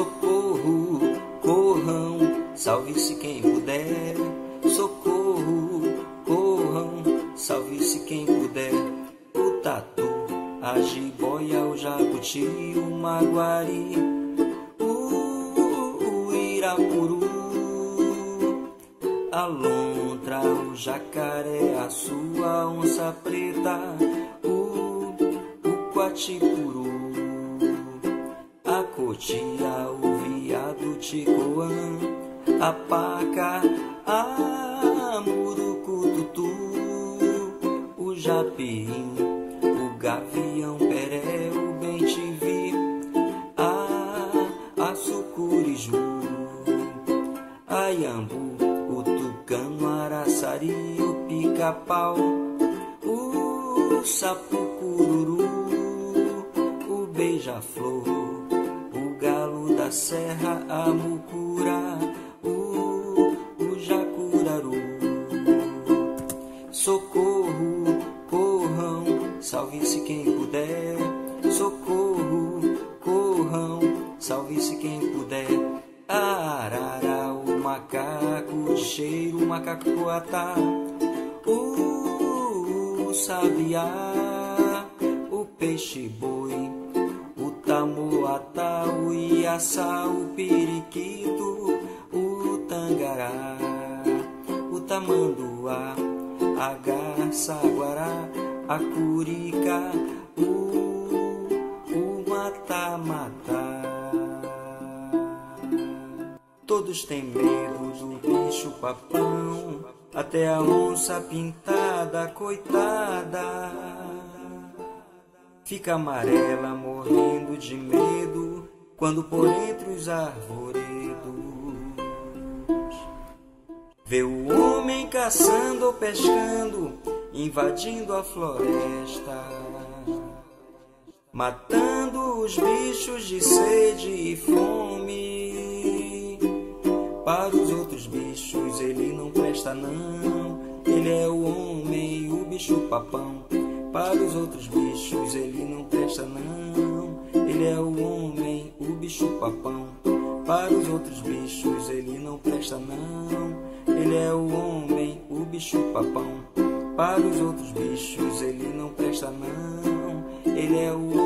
Socorro, corram, salve-se quem puder. Socorro, corram, salve-se quem puder. O tatu, a jiboia, o jabuti, o maguari, o irapuru, a lontra, o jacaré, a sua onça preta, o, o quatipuru cotia, o viado ticoã, a paca, a murucututu, o japim, o gavião, peré, o bem-te-vi, a, a sucuriju, a iambu, o tucano, araçari, o pica-pau, o sapucururu, o beija-flor, serra, a mucura, o, o jacuraru. Socorro, corram, salve-se quem puder. Socorro, corram, salve-se quem puder. Arara, o macaco cheiro, o macaco coatá. O sabiá, o peixe-boi, o tamoatá, o iaçá, o periquito, o tangará, o tamanduá, a garça, guará, a curica, o, o mata-mata. Todos têm medo do bicho papão, até a onça pintada, coitada. Fica amarela, morrendo de medo, quando por entre os arvoredos vê o homem caçando ou pescando, invadindo a floresta, matando os bichos de sede e fome. Para os outros bichos ele não presta não, ele é o homem, o bicho papão. Para os outros bichos ele não presta não, ele é o homem, o bicho papão. Para os outros bichos ele não presta não, ele é o homem, o bicho papão. Para os outros bichos ele não presta não, ele é o